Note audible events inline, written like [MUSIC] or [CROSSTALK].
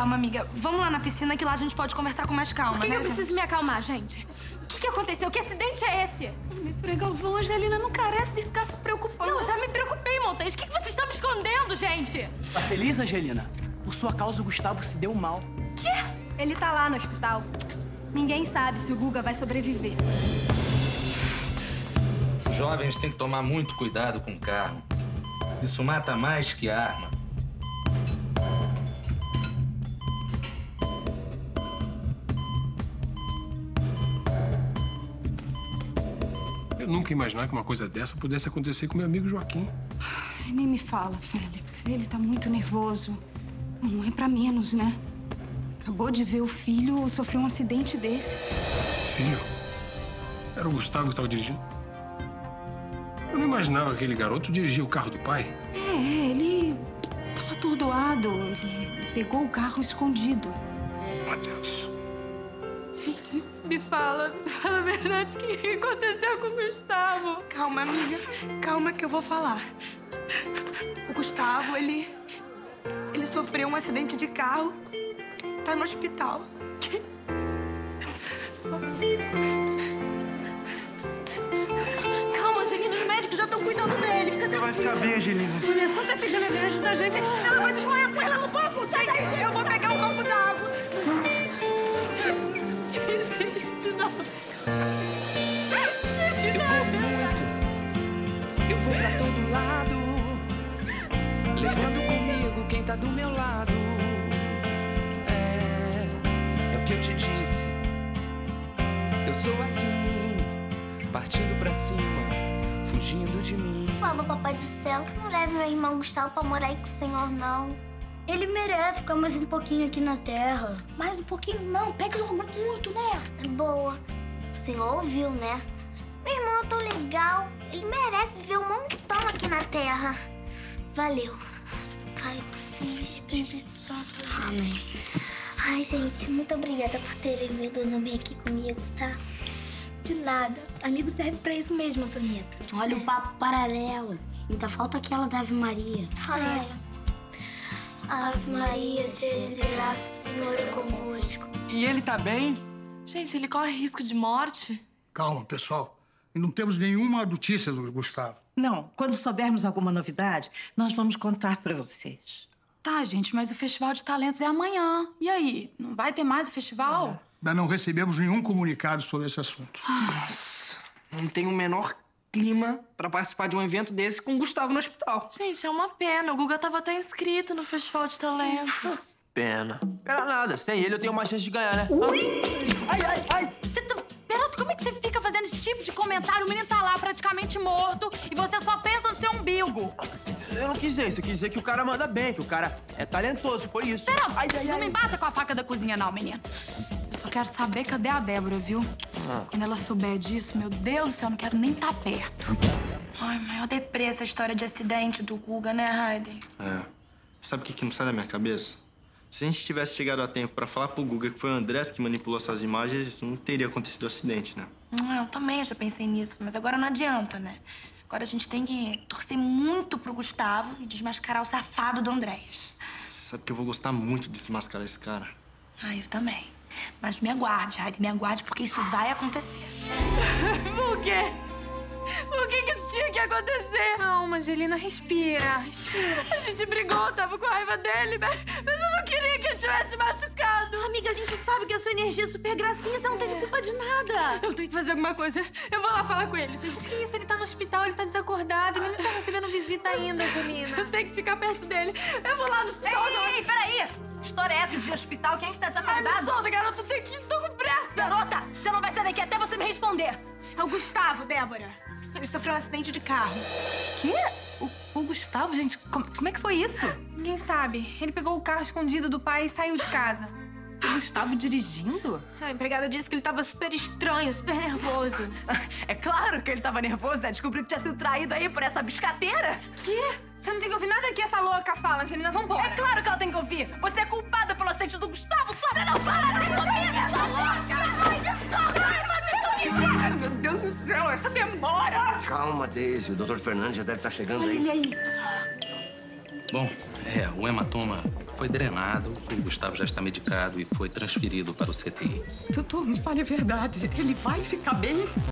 Calma, amiga. Vamos lá na piscina que lá a gente pode conversar com mais calma, Por que, né, que eu gente? preciso me acalmar, gente? O que, que aconteceu? Que acidente é esse? Frei Galvão, Angelina não carece de ficar se preocupando. Não, já me preocupei, Montanha. O que, que vocês estão me escondendo, gente? Tá feliz, Angelina? Por sua causa, o Gustavo se deu mal. Ele tá lá no hospital. Ninguém sabe se o Guga vai sobreviver. Os jovens têm que tomar muito cuidado com o carro. Isso mata mais que arma. Nunca imaginar que uma coisa dessa pudesse acontecer com meu amigo Joaquim. Ai, Nem me fala, Félix. Ele tá muito nervoso. Não é pra menos, né? Acabou de ver o filho sofrer um acidente desses. Filho, era o Gustavo que estava dirigindo. Eu não imaginava que aquele garoto dirigia o carro do pai. É, ele tava atordoado. Ele pegou o carro escondido. Matheus. Gente, me fala, me fala a verdade. O que aconteceu com o Gustavo? Calma, amiga. Calma que eu vou falar. O Gustavo, ele. Ele sofreu um acidente de carro. Tá no hospital. Calma, Angelina, os médicos já estão cuidando dele. Fica Vai ficar bem, Angelina. Mulher Santa Efigênia vem ajudar a gente. Ela vai desmaiar com ela no banco. Gente, eu vou Eu corro muito, eu vou pra todo lado, levando comigo quem tá do meu lado. É, é o que eu te disse. Eu sou assim, partindo pra cima, fugindo de mim. Por favor, papai do céu, não leve meu irmão Gustavo pra morar aí com o senhor, não. Ele merece ficar mais um pouquinho aqui na Terra. Mais um pouquinho não, pegue logo muito, né? Boa. O senhor ouviu, né? Meu irmão é tão legal. Ele merece viver um montão aqui na Terra. Valeu. Pai, Filho, Espírito Santo. Amém. Ai, gente, muito obrigada por terem vindo dormir aqui comigo, tá? De nada. Amigo serve pra isso mesmo, Antonieta. Olha o papo paralelo. Ainda falta aquela da Ave Maria. Ai. Ave Maria, cheia de graça, o Senhor é convosco. E ele tá bem? Gente, ele corre risco de morte? Calma, pessoal. Não temos nenhuma notícia do Gustavo. Não, quando soubermos alguma novidade, nós vamos contar pra vocês. Tá, gente, mas o Festival de Talentos é amanhã. E aí? Não vai ter mais o festival? Mas não recebemos nenhum comunicado sobre esse assunto. Não tem o menor clima pra participar de um evento desse com o Gustavo no hospital. Gente, é uma pena. O Guga tava até inscrito no Festival de Talentos. Pena. Pera nada, sem ele eu tenho uma chance de ganhar, né? Ai, ai, ai! Você tá... Peroto, como é que você fica fazendo esse tipo de comentário? O menino tá lá praticamente morto e você só pensa no seu umbigo. Eu não quis dizer isso, eu quis dizer que o cara manda bem, que o cara é talentoso, foi isso. Peroto, Ai, ai, não ai. me bata com a faca da cozinha, não, menino. Eu só quero saber cadê a Débora, viu? Quando ela souber disso, meu Deus do céu, eu não quero nem estar perto. Ai, maior deprê essa história de acidente do Guga, né, Hayden? É. Sabe o que, que não sai da minha cabeça? Se a gente tivesse chegado a tempo pra falar pro Guga que foi o Andrés que manipulou essas imagens, isso não teria acontecido o acidente, né? Hum, Eu também já pensei nisso, mas agora não adianta, né? Agora a gente tem que torcer muito pro Gustavo e desmascarar o safado do Andréas. Sabe que eu vou gostar muito de desmascarar esse cara. Ah, eu também. Mas me aguarde, Hayden, me aguarde, porque isso vai acontecer. [LAUGHS] Por quê? Por que, que isso tinha que acontecer? Calma, Angelina, respira. Respira. A gente brigou, tava com raiva dele, mas, mas sabe que a sua energia é super gracinha, você não teve culpa de nada. Eu tenho que fazer alguma coisa. Eu vou lá falar com ele, gente. Mas que isso? Ele tá no hospital, ele tá desacordado. Ele não tá recebendo visita ainda, Angelina. Eu tenho que ficar perto dele. Eu vou lá no hospital. Ei, ei, peraí! Que história é essa de hospital? Quem é que tá Ai, desacordado? me solta, garota. Eu tenho que ir. Estou com pressa. Garota, você não vai sair daqui até você me responder. É o Gustavo, Débora. Ele sofreu um acidente de carro. Quê? O, o Gustavo, gente, como, como é que foi isso? Ninguém sabe. Ele pegou o carro escondido do pai e saiu de casa. O Gustavo dirigindo? A empregada disse que ele tava super estranho, super nervoso. [LAUGHS] É claro que ele tava nervoso, né? Descobriu que tinha sido traído aí por essa biscateira. Quê? Você não tem que ouvir nada que essa louca fala, Angelina. Vambora. É claro que ela tem que ouvir. Você é culpada pelo acidente do Gustavo. Só você não fala assim comigo. Só louca. Meu Deus do céu, essa demora. Calma, Daisy. O Dr. Fernandes já deve estar chegando aí. aí. Bom, é, o hematoma foi drenado, o Gustavo já está medicado e foi transferido para o CTI. Doutor, me fale a verdade. Ele vai ficar bem?